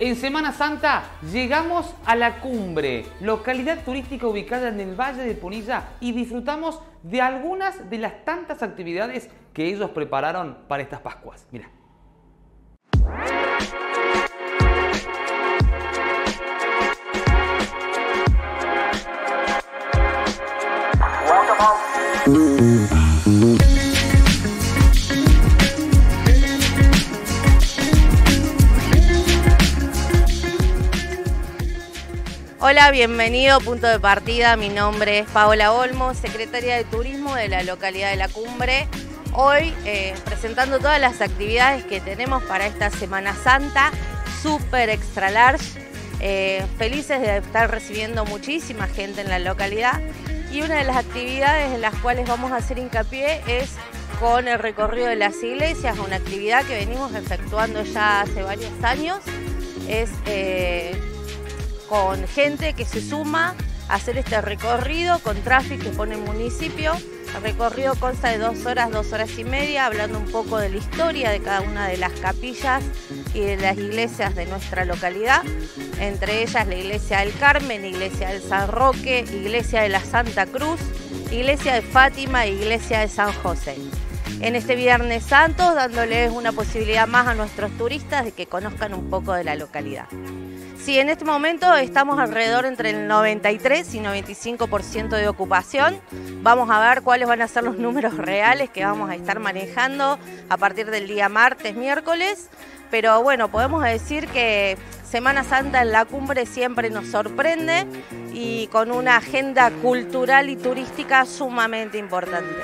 En Semana Santa llegamos a la cumbre, localidad turística ubicada en el Valle de Punilla y disfrutamos de algunas de las tantas actividades que ellos prepararon para estas Pascuas. Mira. Hola, bienvenido Punto de Partida. Mi nombre es Paola Olmo, secretaria de Turismo de la localidad de La Cumbre. Hoy eh, presentando todas las actividades que tenemos para esta Semana Santa, super extra large. Eh, felices de estar recibiendo muchísima gente en la localidad. Y una de las actividades en las cuales vamos a hacer hincapié es con el recorrido de las iglesias, una actividad que venimos efectuando ya hace varios años. Es eh, con gente que se suma a hacer este recorrido con tráfico que pone el municipio. El recorrido consta de dos horas, dos horas y media, hablando un poco de la historia de cada una de las capillas y de las iglesias de nuestra localidad, entre ellas la iglesia del Carmen, iglesia del San Roque, iglesia de la Santa Cruz, iglesia de Fátima e iglesia de San José. En este Viernes Santo, dándoles una posibilidad más a nuestros turistas de que conozcan un poco de la localidad. Sí, en este momento estamos alrededor entre el 93 y 95% de ocupación. Vamos a ver cuáles van a ser los números reales que vamos a estar manejando a partir del día martes, miércoles. Pero bueno, podemos decir que Semana Santa en la cumbre siempre nos sorprende y con una agenda cultural y turística sumamente importante.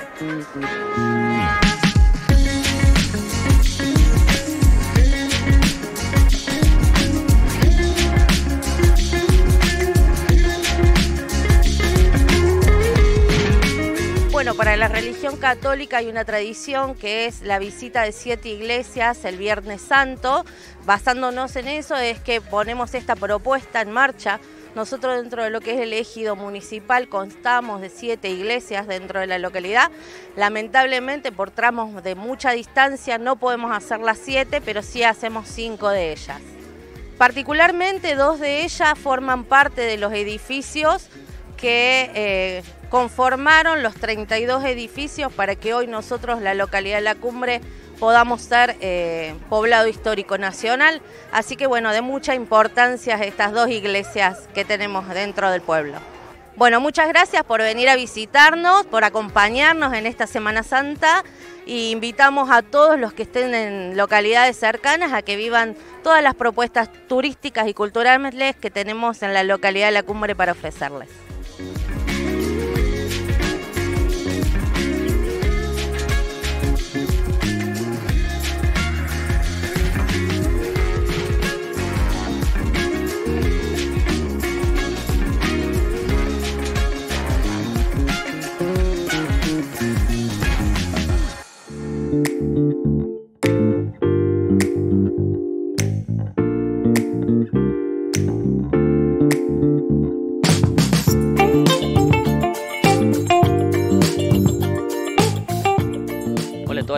Bueno, para la religión católica hay una tradición que es la visita de siete iglesias el Viernes Santo. Basándonos en eso es que ponemos esta propuesta en marcha. Nosotros dentro de lo que es el ejido municipal constamos de siete iglesias dentro de la localidad. Lamentablemente por tramos de mucha distancia no podemos hacer las siete, pero sí hacemos cinco de ellas. Particularmente dos de ellas forman parte de los edificios que eh, conformaron los 32 edificios para que hoy nosotros, la localidad de La Cumbre, podamos ser eh, poblado histórico nacional. Así que bueno, de mucha importancia estas dos iglesias que tenemos dentro del pueblo. Bueno, muchas gracias por venir a visitarnos, por acompañarnos en esta Semana Santa y invitamos a todos los que estén en localidades cercanas a que vivan todas las propuestas turísticas y culturales que tenemos en la localidad de La Cumbre para ofrecerles.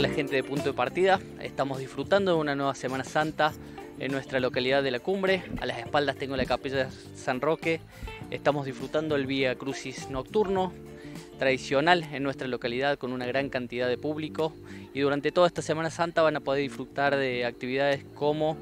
La gente de Punto de Partida. Estamos disfrutando de una nueva Semana Santa en nuestra localidad de La Cumbre. A las espaldas tengo la capilla de San Roque. Estamos disfrutando el Vía Crucis nocturno, tradicional en nuestra localidad con una gran cantidad de público. Y durante toda esta Semana Santa van a poder disfrutar de actividades como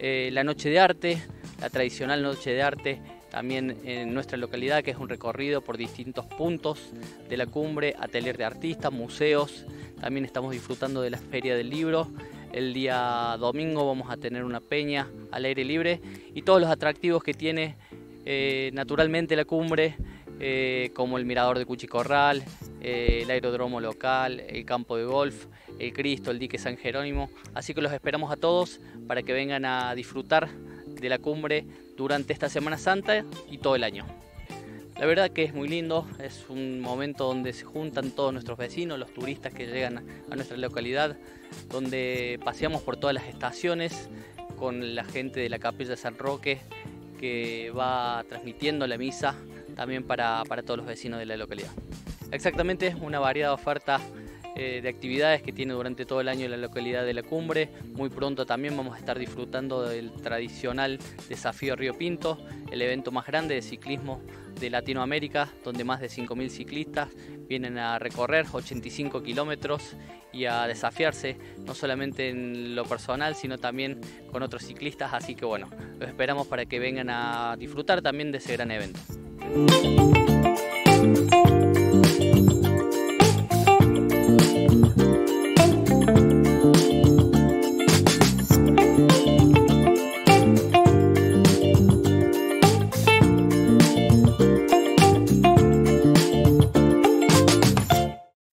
eh, la Noche de Arte, la tradicional Noche de Arte, también en nuestra localidad, que es un recorrido por distintos puntos de la cumbre, atelier de artistas, museos, también estamos disfrutando de la Feria del Libro. El día domingo vamos a tener una peña al aire libre y todos los atractivos que tiene eh, naturalmente la cumbre, eh, como el mirador de Cuchicorral, eh, el aeródromo local, el campo de golf, el Cristo, el dique San Jerónimo. Así que los esperamos a todos para que vengan a disfrutar de la cumbre durante esta Semana Santa y todo el año. La verdad que es muy lindo, es un momento donde se juntan todos nuestros vecinos, los turistas que llegan a nuestra localidad, donde paseamos por todas las estaciones con la gente de la capilla de San Roque que va transmitiendo la misa también para, todos los vecinos de la localidad. Exactamente, una variada oferta eh, de actividades que tiene durante todo el año la localidad de La Cumbre. Muy pronto también vamos a estar disfrutando del tradicional desafío Río Pinto, el evento más grande de ciclismo de Latinoamérica, donde más de 5.000 ciclistas vienen a recorrer 85 kilómetros y a desafiarse, no solamente en lo personal, sino también con otros ciclistas. Así que bueno, los esperamos para que vengan a disfrutar también de ese gran evento.